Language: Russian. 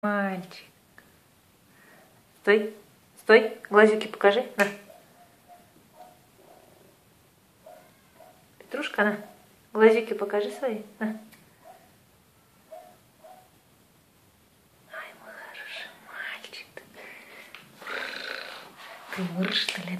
Мальчик. Стой, стой, глазики покажи. На. Петрушка, на. Глазики покажи свои. На. Ай, мой хороший мальчик. Ты мур, что ли,